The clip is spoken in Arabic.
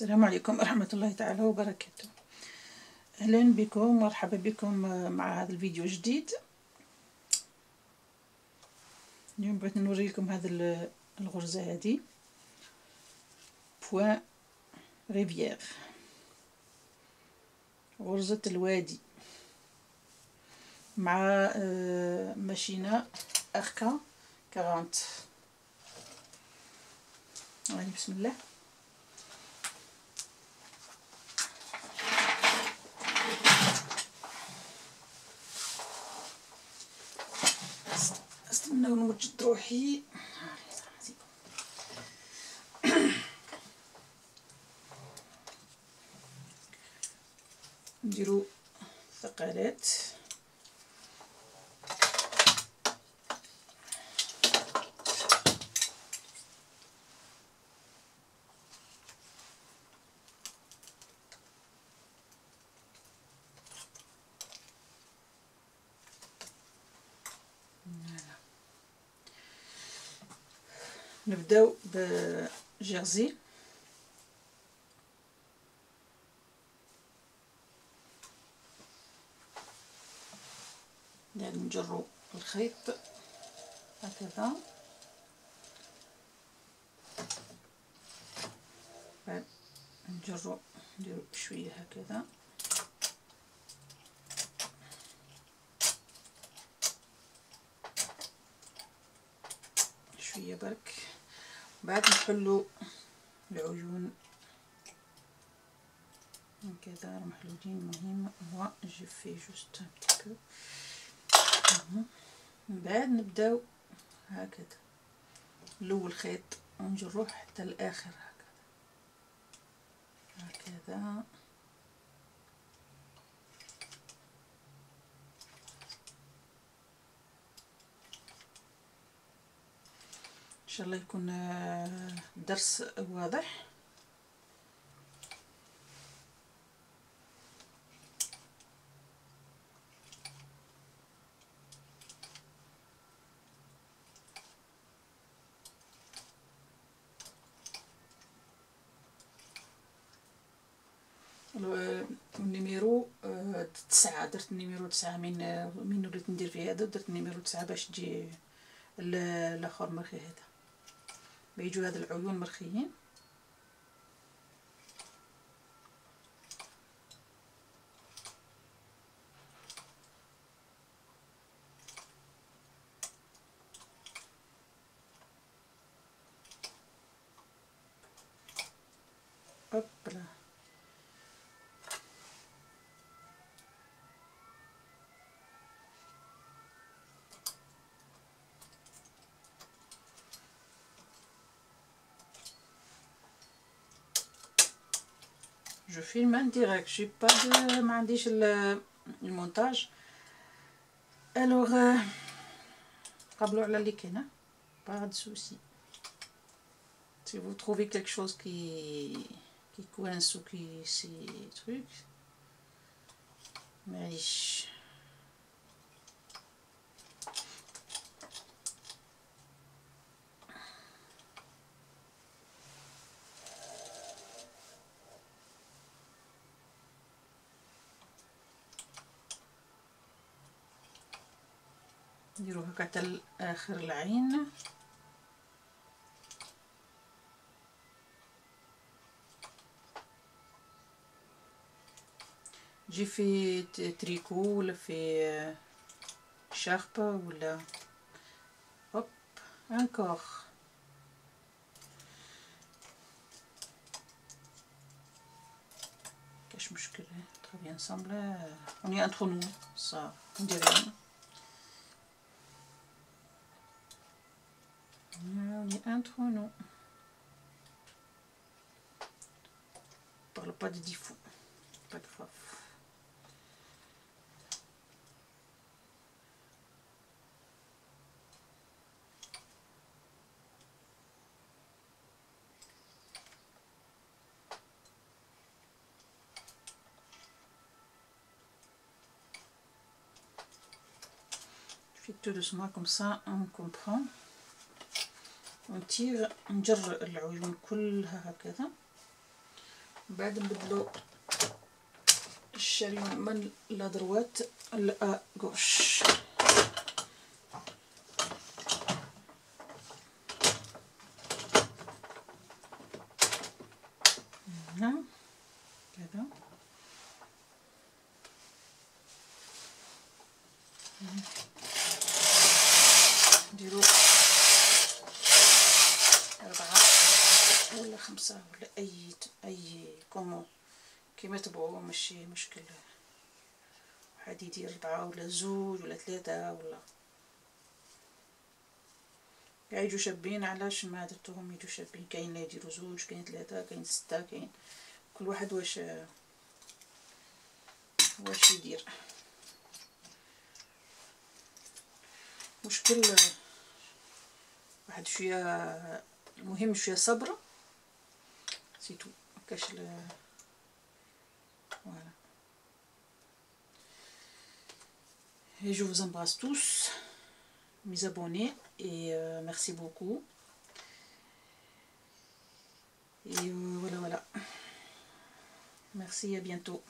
السلام عليكم ورحمة الله تعالى وبركاته. أهلا بكم مرحبا بكم مع هذا الفيديو الجديد اليوم بغيت نوريكم هذا الغرزة هذه. بوان ريفيير غرزة الوادي. مع ماشينة أركا 40 يعني بسم الله. روحي نديرو ثقالات نبداو بجيرزي يعني نجرو الخيط. هكذا. بعد نجرو نديرو شوية هكذا. شوية برك. بعد نحلو العيون. هكذا محلولين. مهم هو j'ai fait juste pour من بعد نبداو هكذا. الأول خيط ونجروه حتى الآخر هكذا. هكذا. شاء الله يكون درس واضح. ال numéro تسعة درت ال numéro تسعة من من وليت ندير في هذا درت ال numéro تسعة باش تجي الآخر مرخي هذا. بيجوا هاد العيون مرخيين. اوبلا جو فيلم ان ديريكت جي با دو ما عنديش المونتاج الوغ قبلوا على اللي كاين با دو سوسي si vous trouvez quelque chose qui qui coince ou qui c'est truc معليش نديرو هكا حتى آخر العين. تجي في تريكو ولا في شاربة ولا هوب أنكور. كاش مشكل تري بيان سامبل اوني انترو نو صا ندير Alors, un trop long. On parle pas de 10 fous. Pas de grave. tout doucement comme ça on comprend ونطير نجر العيون كلها هكذا. بعد نبدلو الشريون من لا دروات لا غوش هنا كذا نديرو أربعة ولا خمسة ولا أي أي كومو. كيما تبغوا ماشي مشكل. واحد يدير ربعة ولا زوج ولا ثلاثة ولا. كاع يجو شابين علاش ما درتوهم؟ يجو شابين. كاين اللي يديروا زوج كاين ثلاثة كاين ستة كاين. كل واحد واش واش يدير. مشكل واحد شوية المهم شوية صبر. tout. Cache le... Voilà. Et je vous embrasse tous, mes abonnés, et euh, merci beaucoup. Et euh, voilà, voilà. Merci, à bientôt.